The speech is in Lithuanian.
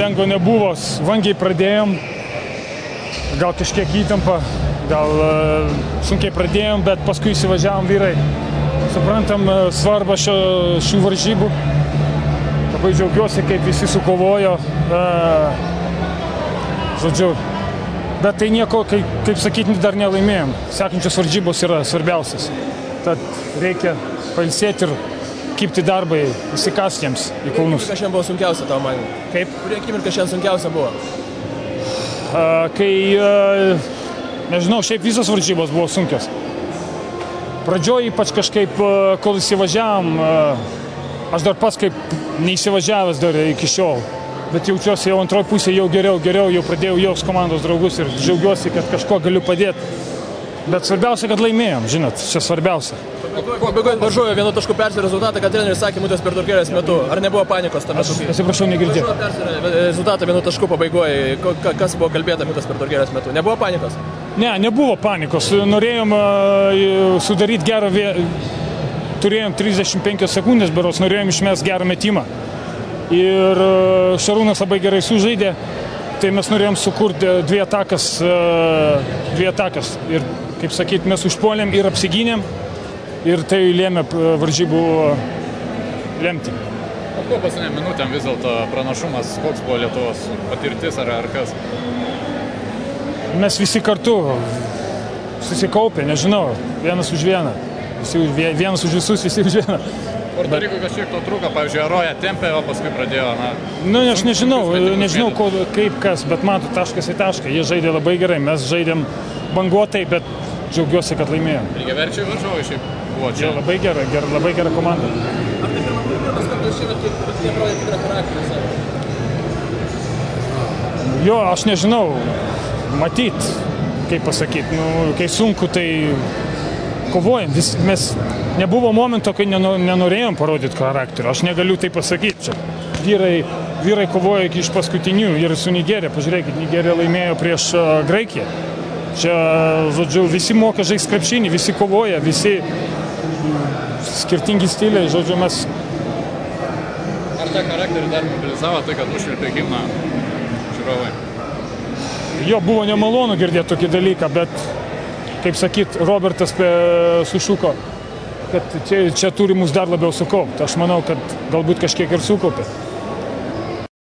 lengva nebuvo, vangiai pradėjom, gal kažkiek įtampa, gal e, sunkiai pradėjom, bet paskui įsivažiavom vyrai. Suprantam e, svarbą šio, šių varžybų. Labai džiaugiuosi, kaip visi sukovojo. E, žodžiu, bet tai nieko, kaip, kaip sakyti, dar nelaimėjom. Sekančios varžybos yra svarbiausias. Tad reikia pailsėti ir kipti darbai, įsikastiems į kulnus. Kas šiandien buvo sunkiausia tavo manimu? Kaip? Kurie akimirka šiandien sunkiausia buvo? A, kai, a, nežinau, šiaip visos varžybos buvo sunkios. Pradžioje ypač kažkaip, a, kol įsivažiavam, a, aš dar pats kaip neįsivažiavęs dar iki šiol. Bet jaučiuosi jau antroji pusė jau geriau, geriau, jau pradėjau jaus komandos draugus ir džiaugiuosi, kad kažko galiu padėti. Bet svarbiausia, kad laimėjom, žinot, čia svarbiausia. Pabaigoje varžovė vienu tašku persvė rezultatą, kad treneris sakė mūtės per turkėlės metu. Ar nebuvo panikos tame metu? Atsiprašau, negirdėjau. Persvė rezultatą vienu tašku pabaigoje. Kas buvo kalbėta mūtės per turkėlės metu? Nebuvo panikos? Ne, nebuvo panikos. Norėjom a, sudaryti gerą vietą. Turėjom 35 sekundės, beros, norėjom išmest gerą metimą. Ir a, Šarūnas labai gerai sužaidė. Tai mes norėjom sukurti dvi atakas. Dvi atakas. Ir, kaip sakyt, mes užpuolėm ir apsigynėm. Ir tai lėmė varžybų lemti. O kuo paskutinėm minutėm vis dėlto pranašumas, koks buvo Lietuvos patirtis ar, ar kas? Mes visi kartu susikaupę, nežinau, vienas už vieną. Visi, vienas už visus, visi už vieną. Portarikui kažkiek to trūko, pavyzdžiui, Aroja tempė, o paskui pradėjo, na, Nu, aš nežinau, metimus nežinau ko, kaip kas, bet mato taškas į tašką. Jie žaidė labai gerai, mes žaidėm banguotai, bet džiaugiuosi, kad laimėjom. lygiai verčiai varžovai šiaip buvo Jie čia. labai gera, gera, labai gera komanda. Jo, aš nežinau, matyt, kaip pasakyti, nu, kai sunku, tai kovojam. Vis, mes nebuvo momento, kai neno, nenorėjom parodyti charakterio. Aš negaliu tai pasakyti. Čia vyrai, vyrai kovojo iki iš paskutinių ir su Nigerija. Pažiūrėkit, Nigerija laimėjo prieš uh, Graikiją. Čia, žodžiu, visi moka žaisti krepšinį, visi kovoja, visi skirtingi stiliai. Žodžiu, mes Ar tą charakterį dar mobilizavo tai, kad užvilpė gimną žiūrovai? Jo buvo nemalonu girdėti tokį dalyką, bet, kaip sakyt, Robertas sušuko, kad čia, čia turi mus dar labiau sukaupti. Aš manau, kad galbūt kažkiek ir sukaupė.